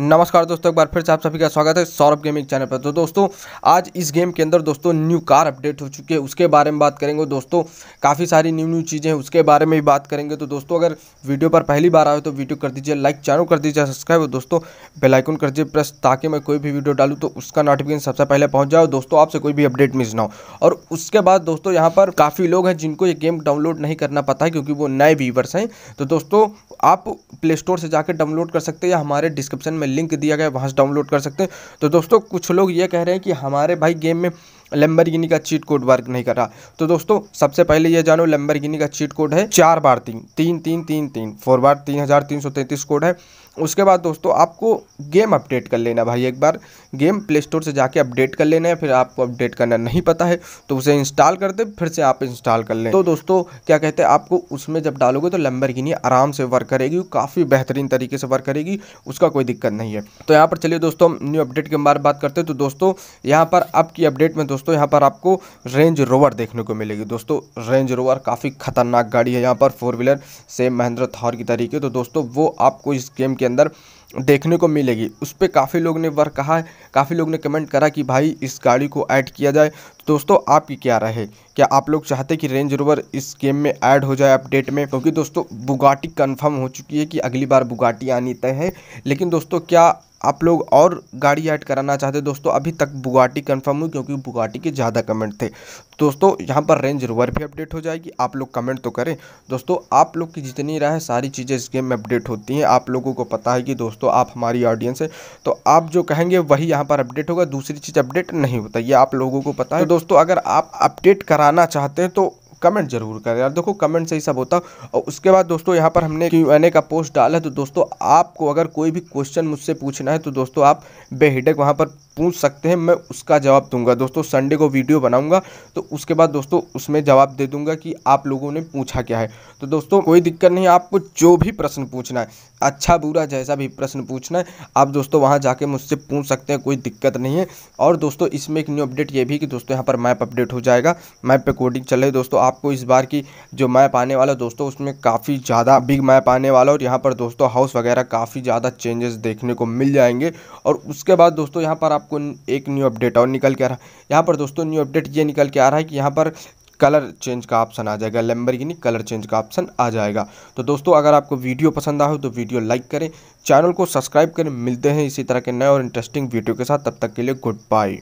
नमस्कार दोस्तों, एक बार फिर से आप सभी का स्वागत है सौरभ गेमिंग चैनल पर। तो दोस्तों, आज इस गेम के अंदर दोस्तों, न्यू कार अपडेट हो चुकी है, उसके बारे में बात करेंगे। दोस्तों, काफ़ी सारी न्यू न्यू चीज़ें हैं, उसके बारे में भी बात करेंगे। तो दोस्तों, अगर वीडियो पर पहली बार आए तो वीडियो कर दीजिए, लाइक चैनल कर दीजिए, सब्सक्राइब। दोस्तों बेलाइकन कर दीजिए प्रेस, ताकि मैं कोई भी वीडियो डालूँ तो उसका नोटिफिकेशन सबसे पहले पहुँच जाओ दोस्तों, आपसे कोई भी अपडेट मिस ना हो। और उसके बाद दोस्तों, यहाँ पर काफ़ी लोग हैं जिनको ये गेम डाउनलोड नहीं करना पता है क्योंकि वो नए व्यूवर्स हैं। तो दोस्तों, आप प्ले स्टोर से जाकर डाउनलोड कर सकते हैं या हमारे डिस्क्रिप्शन में लिंक दिया गया वहाँ से डाउनलोड कर सकते हैं। तो दोस्तों, कुछ लोग ये कह रहे हैं कि हमारे भाई गेम में लेम्बरगिनी का चीट कोड वर्क नहीं कर रहा। तो दोस्तों, सबसे पहले ये जानो, लेम्बरगिनी का चीट कोड है चार बार तीन तीन तीन तीन तीन फोर बार तीन हज़ार तीन सौ तैंतीस कोड है। उसके बाद दोस्तों, आपको गेम अपडेट कर लेना भाई एक बार। गेम प्ले स्टोर से जाके अपडेट कर लेना है, फिर आपको अपडेट करना नहीं पता है तो उसे इंस्टॉल कर दे, फिर से आप इंस्टॉल कर लें। तो दोस्तों, क्या कहते हैं, आपको उसमें जब डालोगे तो लंबरगिनी आराम से वर्क करेगी, काफ़ी बेहतरीन तरीके से वर्क करेगी, उसका कोई दिक्कत नहीं है। तो यहाँ पर चलिए दोस्तों हम न्यू अपडेट के बारे में बात करते हैं। तो दोस्तों, यहाँ पर अब की अपडेट में दोस्तों यहाँ पर आपको रेंज रोवर देखने को मिलेगी। दोस्तों रेंज रोवर काफ़ी खतरनाक गाड़ी है यहाँ पर four wheeler same Mahindra Thar की तरीके। तो दोस्तों, वो आपको इस गेम के अंदर देखने को मिलेगी। उस पर काफ़ी लोग ने वर्क कहा है, काफ़ी लोग ने कमेंट करा कि भाई इस गाड़ी को ऐड किया जाए। तो दोस्तों, आपकी क्या रहे क्या आप लोग चाहते कि रेंज रोवर इस गेम में ऐड हो जाए अपडेट में? क्योंकि दोस्तों बुगाटी कंफर्म हो चुकी है कि अगली बार बुगाटी आनी तय है। लेकिन दोस्तों, क्या आप लोग और गाड़ी ऐड कराना चाहते दोस्तों, अभी तक बुगाटी कंफर्म हुई क्योंकि बुगाटी के ज़्यादा कमेंट थे। दोस्तों, यहाँ पर रेंज रोवर भी अपडेट हो जाएगी, आप लोग कमेंट तो करें। दोस्तों, आप लोग की जितनी राय है, सारी चीज़ें इस गेम में अपडेट होती हैं। आप लोगों को पता है कि, दोस्तों, आप हमारी ऑडियंस है तो आप जो कहेंगे, वही यहाँ पर अपडेट होगा, दूसरी चीज़ अपडेट नहीं होता, ये आप लोगों को पता है। तो दोस्तों, अगर आप अपडेट कराना चाहते हैं तो कमेंट ज़रूर करें। यार देखो कमेंट से ही सब होता। और उसके बाद दोस्तों, यहाँ पर हमने क्यू का पोस्ट डाला। है तो दोस्तों, आपको अगर कोई भी क्वेश्चन मुझसे पूछना है तो दोस्तों, आप बेहिडक वहाँ पर पूछ सकते हैं। मैं उसका जवाब दूँगा। दोस्तों संडे को वीडियो बनाऊँगा। तो उसके बाद दोस्तों, उसमें जवाब दे दूँगा कि आप लोगों ने पूछा क्या है। तो दोस्तों, कोई दिक्कत नहीं, आपको जो भी प्रश्न पूछना है अच्छा बुरा जैसा भी प्रश्न पूछना है, आप दोस्तों वहाँ जाके मुझसे पूछ सकते हैं, कोई दिक्कत नहीं है। और दोस्तों, इसमें एक न्यू अपडेट ये भी कि दोस्तों, यहाँ पर मैप अपडेट हो जाएगा। मैप पे कोडिंग चल रही दोस्तों आपको इस बार की जो मैप आने वाला दोस्तों, उसमें काफ़ी ज़्यादा बिग मैप आने वाला और यहाँ पर दोस्तों हाउस वगैरह काफ़ी ज़्यादा चेंजेस देखने को मिल जाएँगे। और उसके बाद दोस्तों, यहाँ पर आपको एक न्यू अपडेट और निकल के आ रहा है। यहाँ पर दोस्तों न्यू अपडेट ये निकल के आ रहा है कि यहाँ पर कलर चेंज का ऑप्शन आ जाएगा। लेम्बरगिनी कलर चेंज का ऑप्शन आ जाएगा। तो दोस्तों, अगर आपको वीडियो पसंद आए तो वीडियो लाइक करें चैनल को सब्सक्राइब करें। मिलते हैं इसी तरह के नए और इंटरेस्टिंग वीडियो के साथ। तब तक के लिए गुड बाय